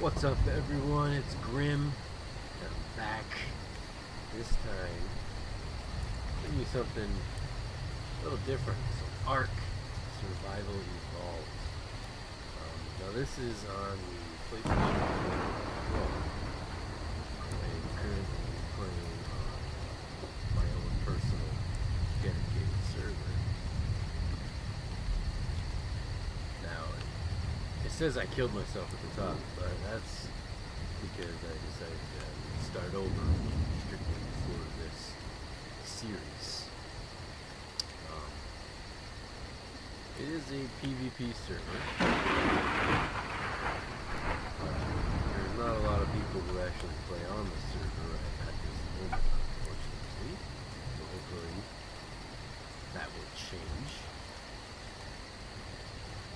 What's up everyone, it's Grym. I'm back. This time, bring you something a little different. Some Ark Survival Evolved. Um, now this is on the PlayStation 4 I'm currently playing on my own personal dedicated server. Now, it says I killed myself at the top, but that's because I decided to start over strictly for this series. Um, it is a PvP server. There's not a lot of people who actually play on the server at, at this moment, unfortunately. So hopefully that will change.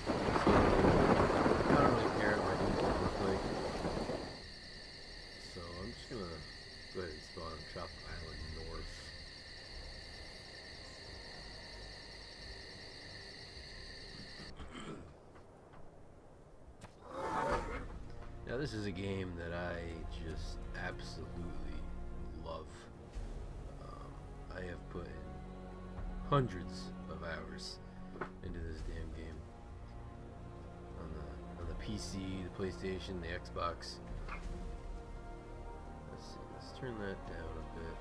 So, I don't really care what my details look like. So I'm just gonna go ahead and spawn on Chop Island North. Now this is a game that I just absolutely love. Um, I have put in hundreds of hours into this damn game on the on the PC, the PlayStation, the Xbox. Let's see, let's turn that down a bit.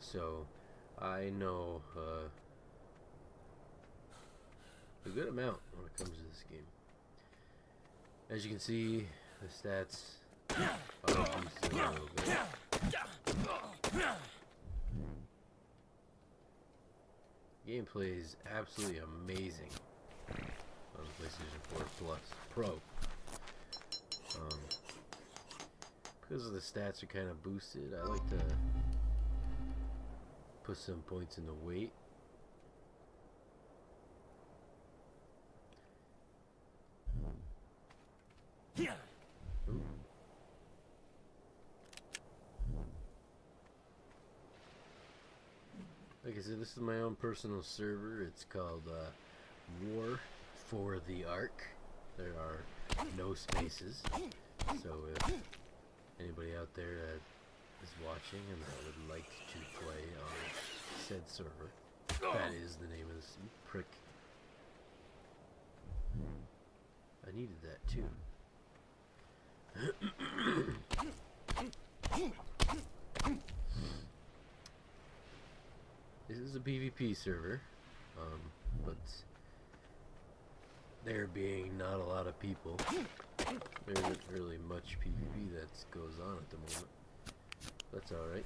So, I know uh, good amount when it comes to this game. As you can see, the stats. Gameplay is absolutely amazing on PlayStation 4 Plus Pro. Um, because the stats are kind of boosted, I like to put some points in the weight. Ooh. Like I said, this is my own personal server. It's called uh, War for the Ark. There are no spaces. So if anybody out there that is watching and that would like to play on said server, that is the name of this prick. I needed that too. is a PvP server, um, but there being not a lot of people, there isn't really much PvP that goes on at the moment. That's alright.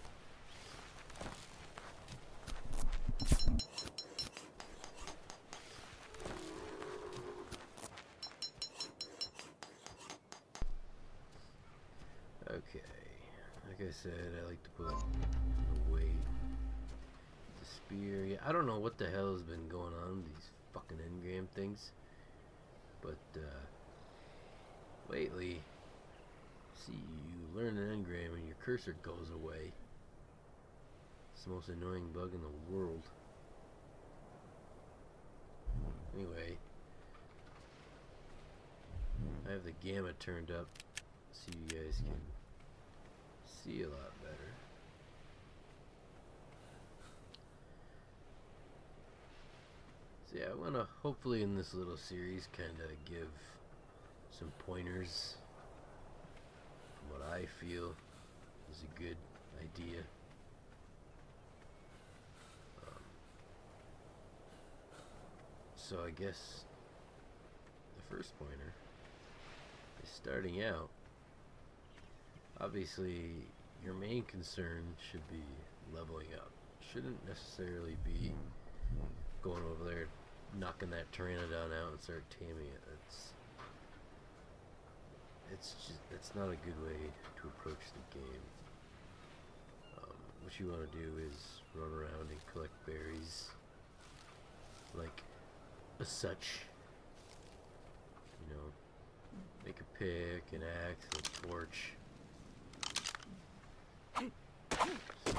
Okay, like I said, I like to put I don't know what the hell has been going on with these fucking engram things, but uh, lately, see, you learn an engram and your cursor goes away. It's the most annoying bug in the world. Anyway, I have the gamma turned up so you guys can see a lot better. So yeah, I want to hopefully in this little series kind of give some pointers what I feel is a good idea. Um, so I guess the first pointer is starting out obviously your main concern should be leveling up. Shouldn't necessarily be going over there, knocking that Pteranodon out and start taming it. It's it's just it's not a good way to approach the game. Um, what you want to do is run around and collect berries, like a such. You know, make a pick, an axe, a torch.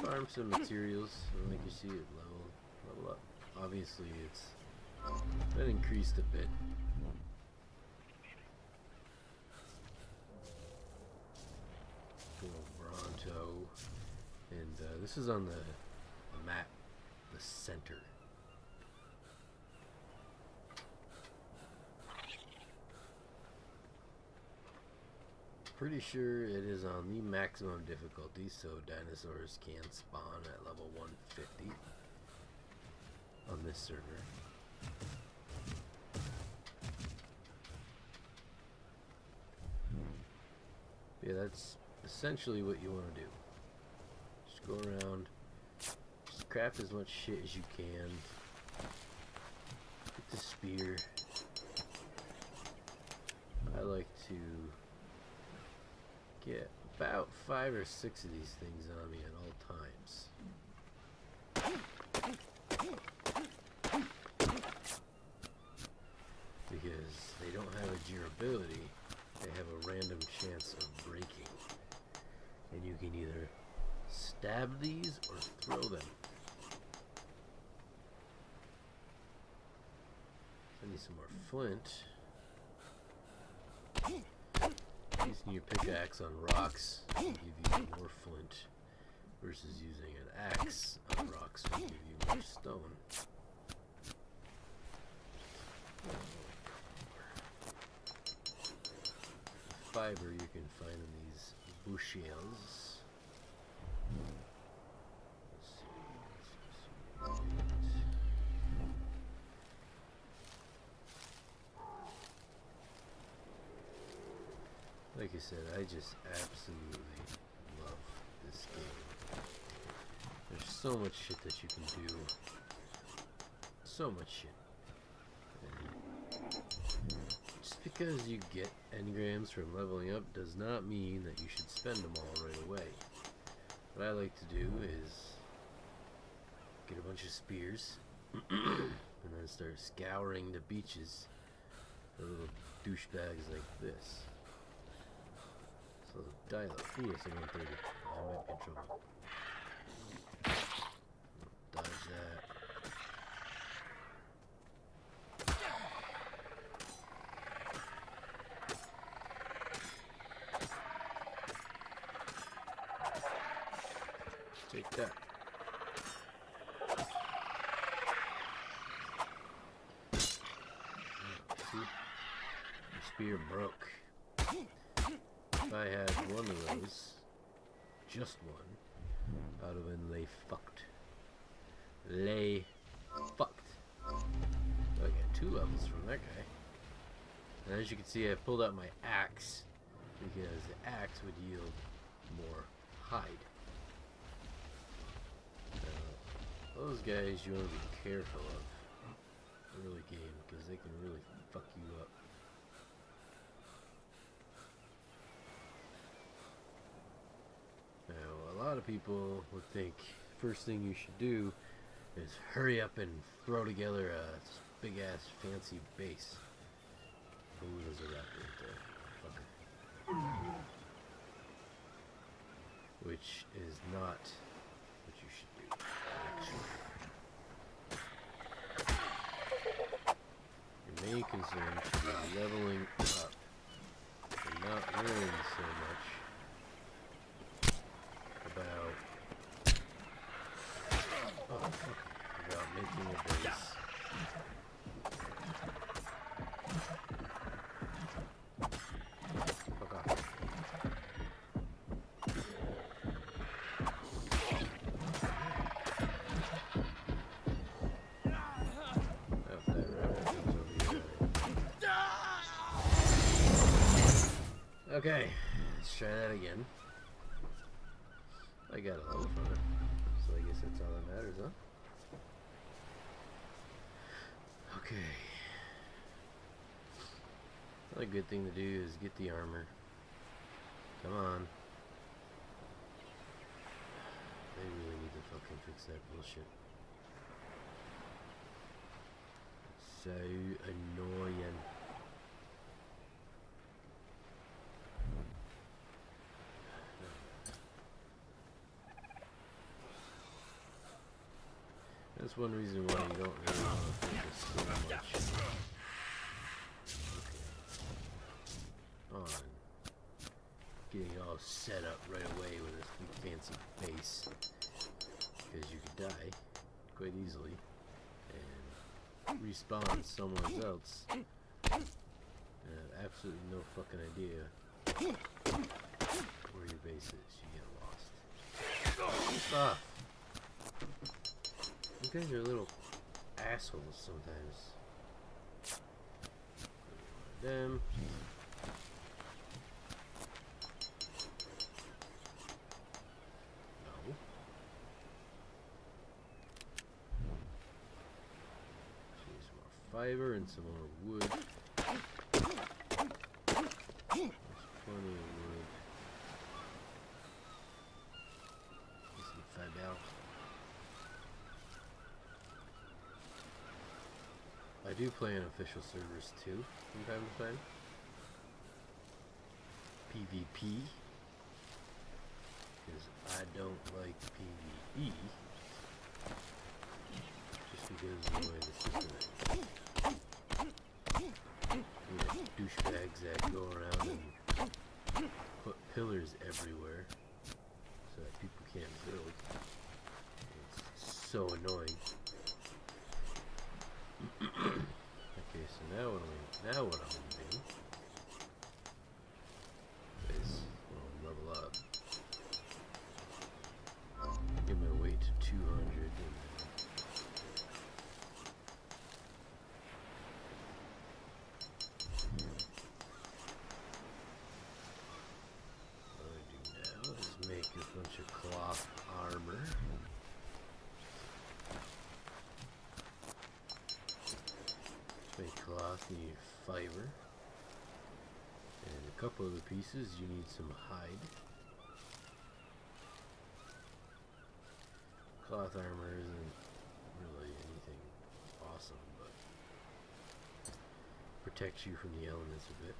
Farm some materials, and like you see it level level up. Obviously, it's That increased a bit. Little Bronto. And uh, this is on the, the map, the center. Pretty sure it is on the maximum difficulty, so dinosaurs can spawn at level 150 on this server. Yeah, that's essentially what you want to do. Just go around, just craft as much shit as you can. Get the spear. I like to get about five or six of these things on me at all times. Because they don't have a durability, they have a random chance of breaking. And you can either stab these or throw them. I need some more flint. Using your pickaxe on rocks will give you more flint versus using an axe on rocks will give you more stone. Fiber you can find in these bushels. Like I said, I just absolutely love this game. There's so much shit that you can do. So much shit. And because you get engrams from leveling up does not mean that you should spend them all right away. What I like to do is get a bunch of spears and then start scouring the beaches for little douchebags like this. So dial up. Ooh, it's a 130. I might be in trouble. Dodge that. Take that. See? The spear broke. If I had one of those, just one, I would have been lay fucked. Lay fucked. Oh, I got two levels from that guy. And as you can see, I pulled out my axe because the axe would yield more hide. Those guys you want to be careful of early game because they can really fuck you up. Now, a of people would think first thing you should do is hurry up and throw together a big ass fancy base. Ooh, there's a raptor right there. Fucker. Which is not what you should do, actually. Your main concern should be leveling up and not worrying so much about oh about making a base. All that matters, huh? Okay. Another good thing to do is get the armor. Come on. They really need to fucking fix that bullshit. So annoying. That's one reason why you don't really want to focus so much. On getting all set up right away with this big fancy base. Because you could die quite easily and respawn somewhere else. And have absolutely no fucking idea where your base is. You get lost. Stop! You guys are little assholes sometimes. Them. No. Some more fiber and some more wood. There's plenty of wood. Some fiber. I do play in official servers too, from time to time. PvP. Because I don't like PvE. Just because of the way the system is. You know, douchebags that go around and put pillars everywhere so that people can't build. It's so annoying. Okay, so now what am I, now what gonna do is well, level up. Get my weight to 200 and What I do now is make a bunch of cloth armor. To need fiber. And a couple of the pieces, you need some hide. Cloth armor isn't really anything awesome, but protects you from the elements a bit.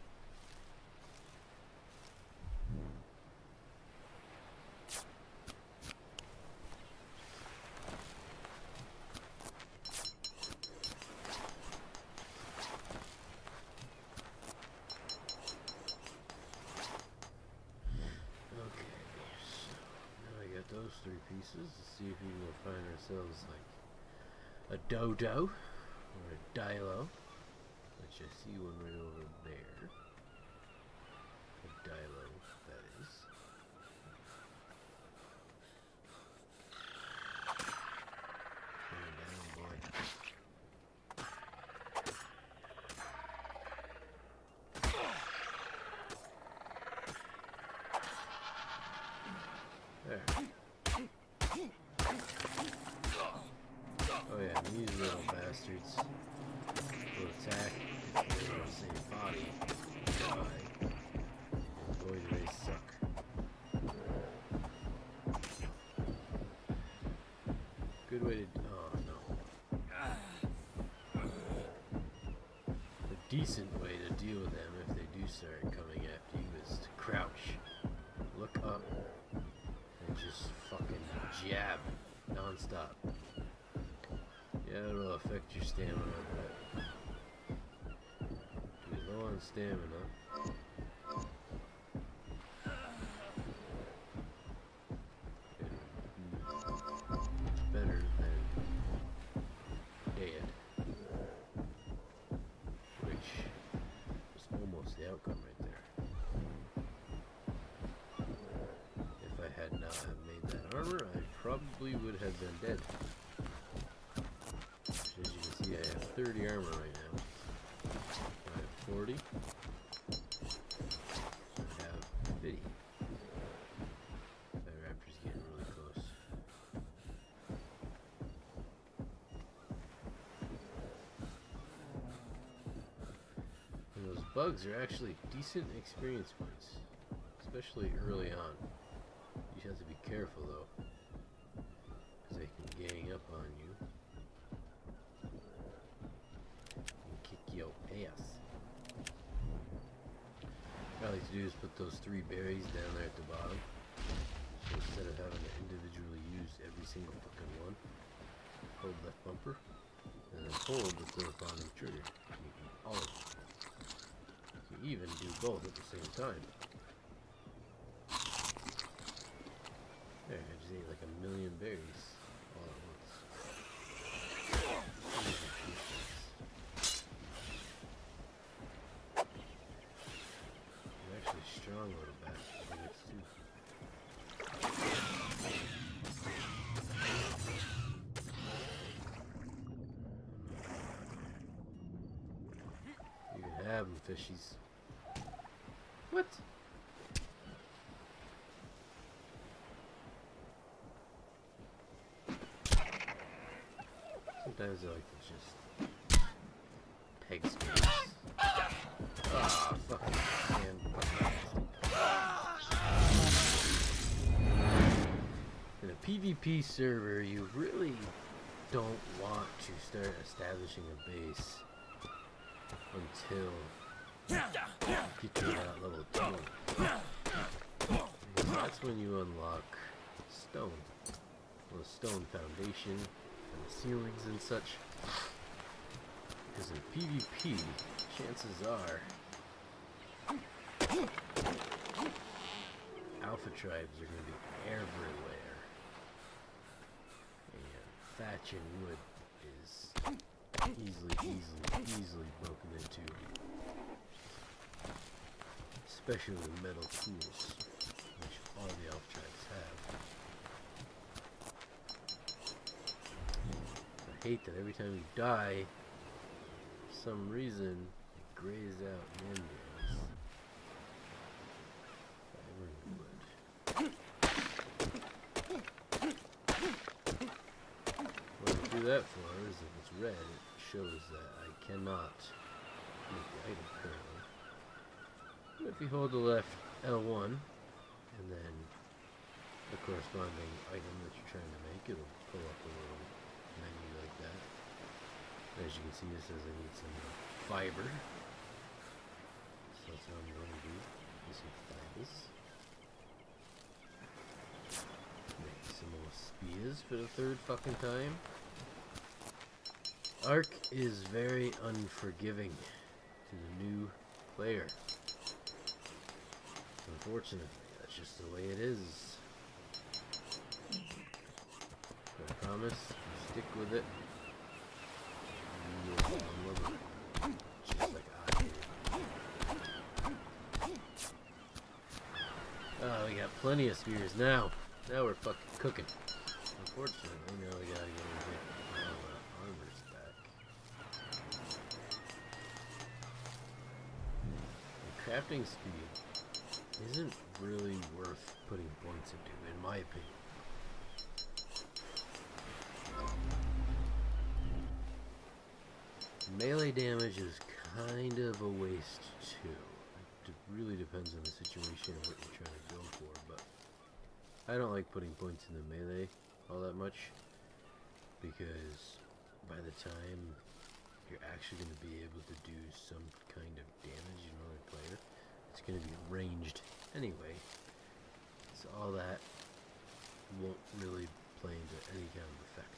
Okay, so now I got those three pieces. Let's see if we go find ourselves like a dodo or a dilo. Which I see one right over there. A dilo, that is. Come on down, boy. There. Oh yeah, these little bastards will attack if they're in the same body. Die. And boy do they suck. Good way to oh no. A decent way to deal with them if they do start coming after you is to crouch, look up, and just fucking jab non-stop. Yeah, it'll affect your stamina, but you're low on stamina, have 30 armor right now. I have 40. I have 50. That raptor's getting really close. And those bugs are actually decent experience points, especially early on. You have to be careful though, because they can gang up on you and kick your ass. What I like to do is put those three berries down there at the bottom. So instead of having to individually use every single fucking one, hold left bumper, and then hold the corresponding trigger. You can always, you can even do both at the same time. There, I just ate like a million berries all at once. Easy pieces. I'm actually strong little bat. I think it's too. You can have them, fishies. What? Sometimes I like to just peg space. Ah, fucking. In a PvP server, you really don't want to start establishing a base until get that level 2. That's when you unlock stone. Well, stone foundation and the ceilings and such. Because in PvP, chances are alpha tribes are going to be everywhere. And thatch and wood is easily, easily, easily broken into. Especially with metal tools, which all the tribes have. I hate that every time you die, for some reason, it grays out wood. What do that for is if it's red, it shows that I cannot make the item currently. If you hold the left L1 and then the corresponding item that you're trying to make, it'll pull up a little menu like that. As you can see, it says I need some uh, fiber. So that's what I'm going to do. Get some fibers. Make some more spears for the third fucking time. Ark is very unforgiving to the new player. Unfortunately, that's just the way it is. I promise, stick with it. I. Oh, we got plenty of spears now. Now we're fucking cooking. Unfortunately, now we gotta go and get all the armors back. Hmm. The crafting speed isn't really worth putting points into, in my opinion. Melee damage is kind of a waste too. It really depends on the situation and what you're trying to go for, but I don't like putting points into melee all that much because by the time you're actually going to be able to do some kind of damage in another player, going to be ranged anyway. So all that won't really play into any kind of effect.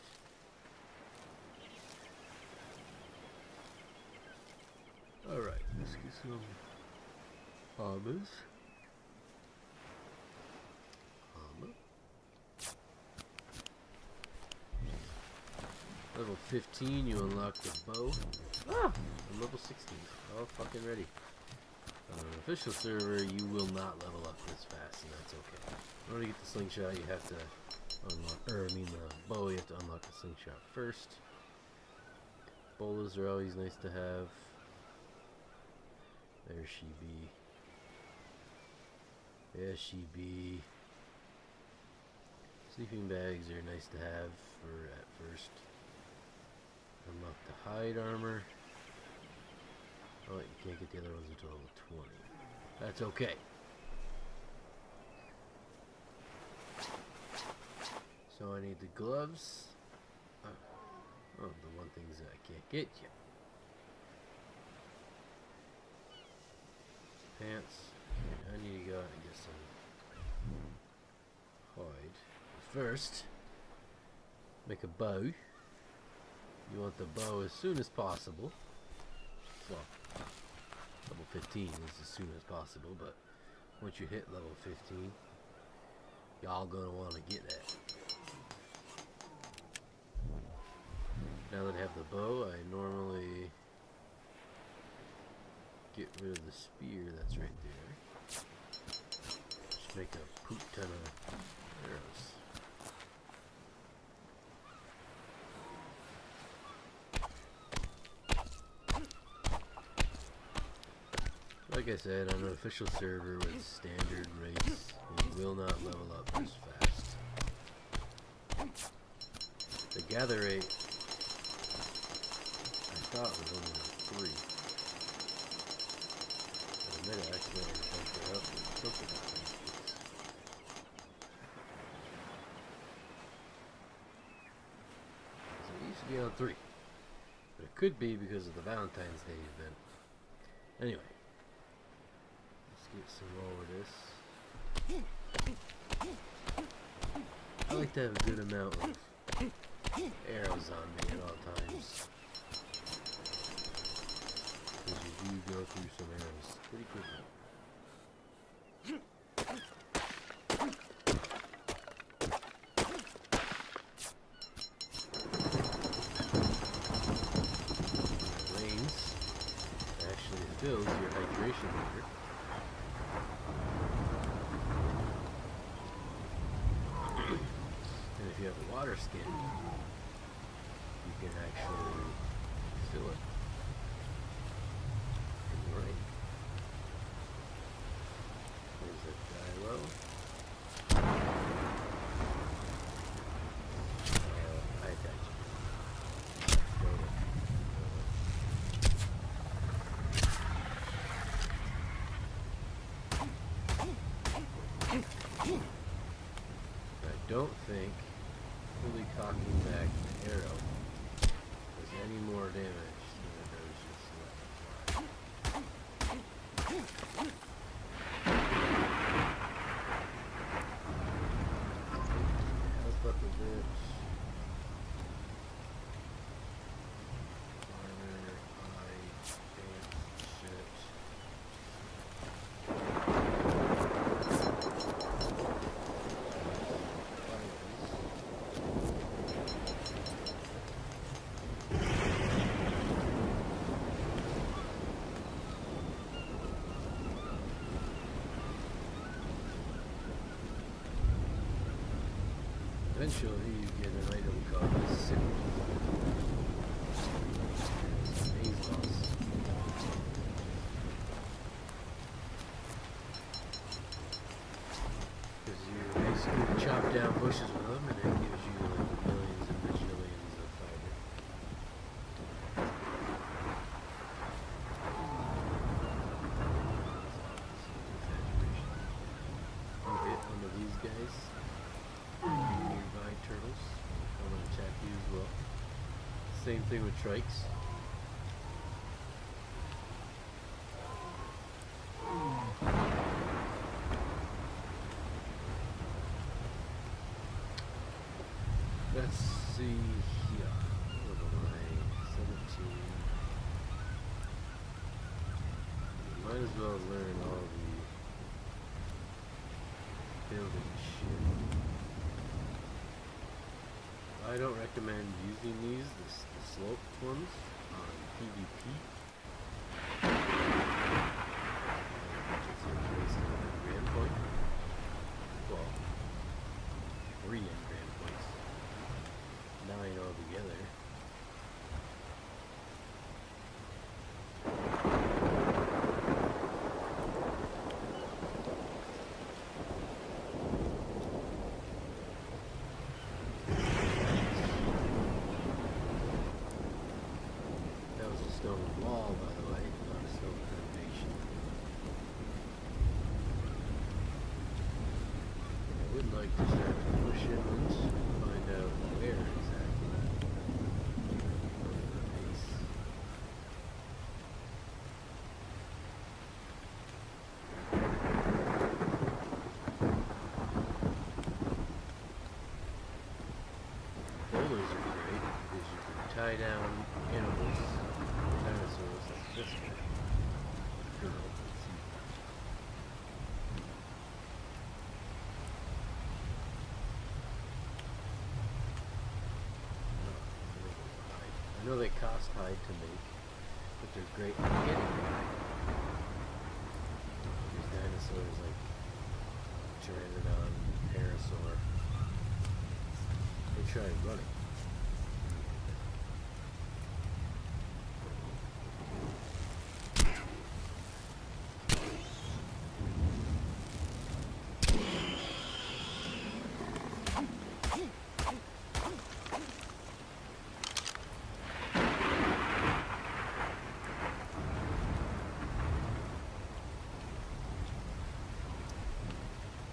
Alright, let's get some armors. Armor. Level 15, you unlock the bow. Ah! I'm level 16. All fucking ready. On an official server, you will not level up this fast, and that's okay. In order to get the slingshot, you have to unlock, or I mean the bow, you have to unlock the slingshot first. Bolas are always nice to have. There she be. There she be. Sleeping bags are nice to have for at first. Unlock the hide armor. Oh, you can't get the other ones until level 20. That's okay. So I need the gloves. Oh, oh the one things that I can't get yet. Pants. I need to go out and get some hide. First, make a bow. you want the bow as soon as possible. Well, level 15 is as soon as possible, but once you hit level 15, y'all gonna want to get that. Now that I have the bow, I normally get rid of the spear that's right there. Just make a poop ton of arrows. Like I said, on an official server with standard race, you will not level up this fast. The gather rate, I thought was only 3. But I might have accidentally it up or something happened. It used to be on 3. But it could be because of the Valentine's Day event. Anyway. More of this. I like to have a good amount of arrows on me at all times. Because you do go through some arrows pretty quickly. Fills your hydration meter. And if you have a water skin, you can actually fill it. Uh. I don't think fully cocking back the arrow does any more damage than it does just letting it fly. Help up a bit. Armor, eye, pants, shit. You get an item called Sickle. Because you basically chop down bushes with them, and it gives you like millions and bajillions of fiber. You hit one of these guys, nearby turtles, come and attack you as well. Same thing with trikes. Let's see here. What am I? 17. Might as well learn all the building shit. I don't recommend using these, the, s- the sloped ones, on PvP. Which is in place of the grand point. Well, three engram points. Nine altogether. That was a stone wall, by the way, not a stone foundation. I would like to start to push inwards and find out where exactly. The base. Bolas are great is you can tie down animals, dinosaurs like this see. I know they cost hide to make, but they're great at getting hide. These dinosaurs like Pteranodon, Parasaur. They try running.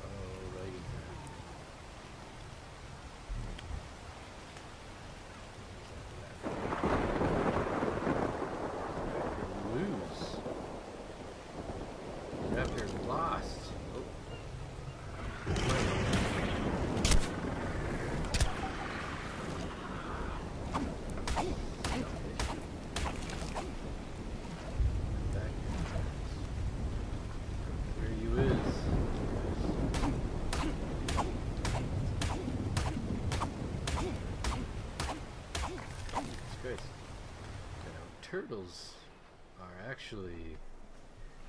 Alrighty then. Lose. Raptor lost. Back. Where you is? Great. Now, turtles are actually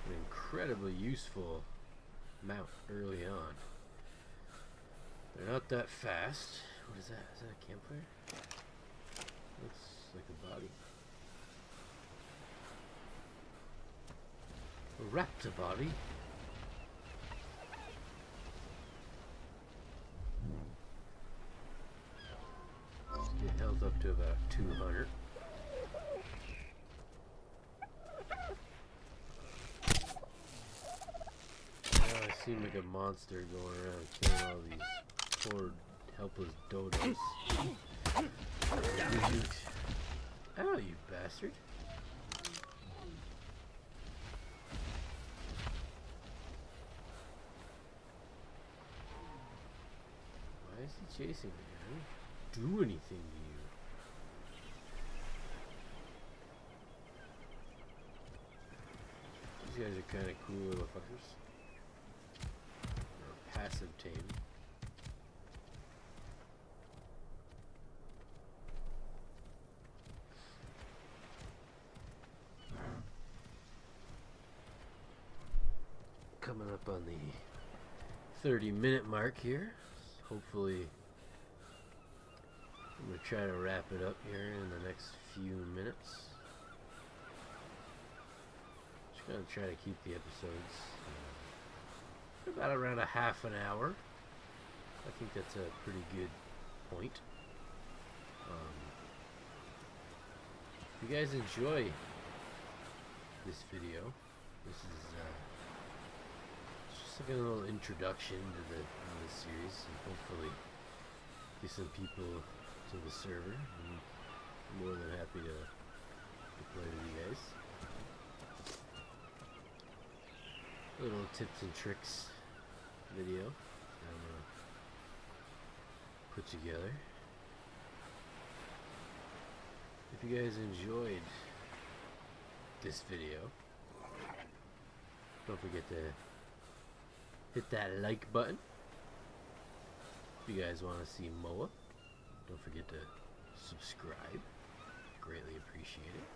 an incredibly useful mount early on. They're not that fast. What is that? Is that a campfire? Looks like a body. A raptor body. Health up to about 200. Now I seem like a monster going around killing all these poor helpless dodos. Ow, you bastard. Why is he chasing me? I didn't do anything to you. These guys are kind of cool little fuckers. They're passive tame. Coming up on the 30 minute mark here. Hopefully, I'm going to try to wrap it up here in the next few minutes. To try to keep the episodes uh, about around a half an hour. I think that's a pretty good point. Um, if you guys enjoy this video, this is uh, just like a little introduction to the, to the series, and hopefully get some people to the server. I'm more than happy to, to play with you guys. Little tips and tricks video that I'm gonna put together. If you guys enjoyed this video, don't forget to hit that like button. If you guys want to see Moa, don't forget to subscribe. Greatly appreciate it.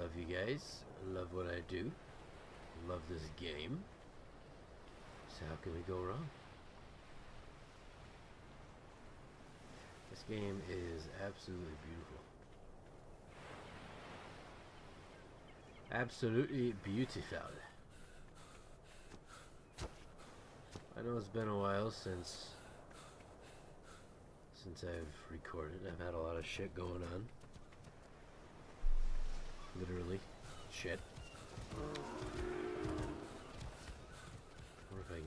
Love you guys. Love what I do. Love this game. So how can we go wrong? This game is absolutely beautiful. Absolutely beautiful. I know it's been a while since since I've recorded. I've had a lot of shit going on. Literally, shit.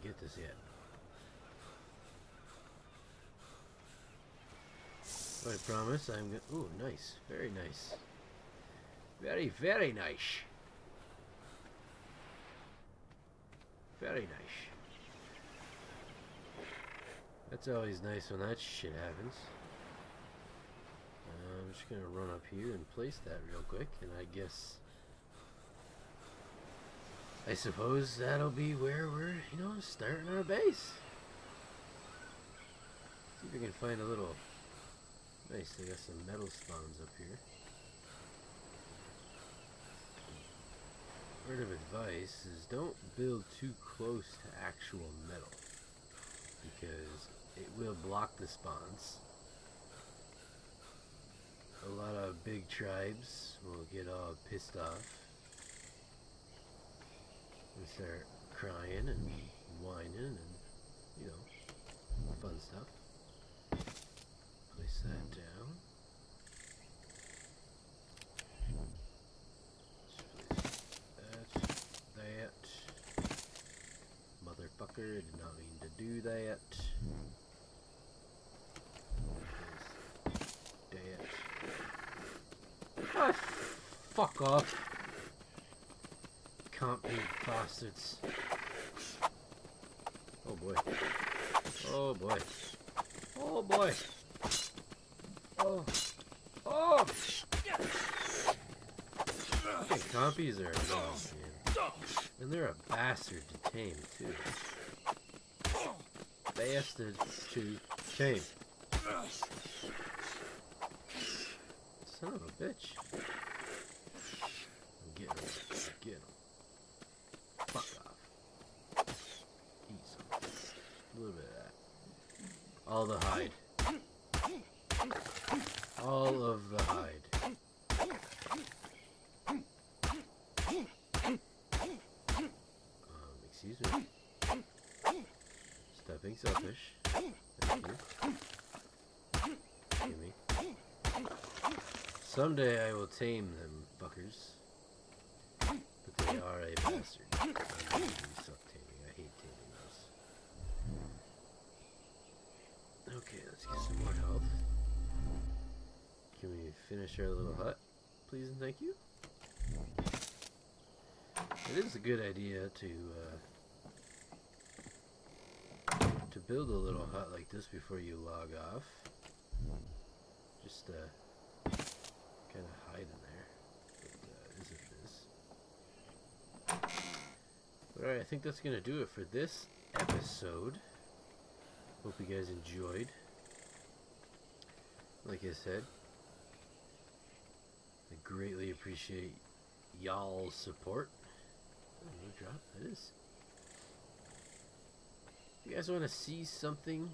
Get this yet. I promise I'm gonna. Ooh, nice. Very nice. Very, very nice. Very nice. That's always nice when that shit happens. Uh, I'm just gonna run up here and place that real quick, and I guess I suppose that'll be where we're, you know, starting our base. See if we can find a little. Nice, they got some metal spawns up here. Word of advice is don't build too close to actual metal because it will block the spawns. A lot of big tribes will get all pissed off and start crying and whining and, you know, fun stuff. Place that down. Motherfucker, did not mean to do that. Ah, fuck off can't bastards. Oh boy. Oh boy. Oh boy. Oh. Oh! Okay, compies are annoying, man. And they're a bastard to tame, too. Bastard to tame. Son of a bitch. I'm getting him. I'm getting him. Fuck off. Eat some. A little bit of that. All the hide. All of the hide. Um, excuse me. Stop being selfish. Someday I will tame them fuckers. But they are a bastard. I taming. I hate taming those. Okay, let's get some more health. Can we finish our little hut, please and thank you? It is a good idea to uh, to build a little hut like this before you log off. Just uh, kind of hide in there. But, uh, isn't this? Alright, I think that's going to do it for this episode. Hope you guys enjoyed. Like I said, I greatly appreciate y'all's support. Oh, drop, that is. You guys want to see something?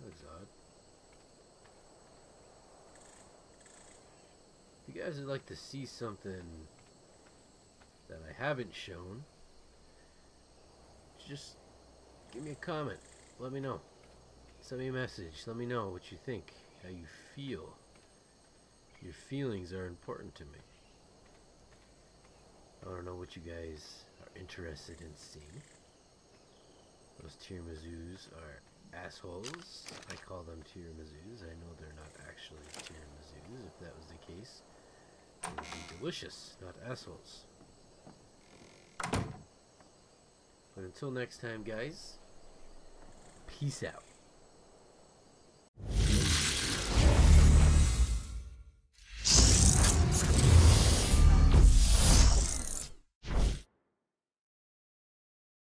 That looks odd. If you guys would like to see something that I haven't shown, just give me a comment. Let me know. Send me a message. Let me know what you think, how you feel. Your feelings are important to me. I to know what you guys are interested in seeing. Those tiramisus are assholes. I call them tiramisus. I know they're not actually tiramisus. If that was the case, it would be delicious, not assholes. But until next time, guys, peace out.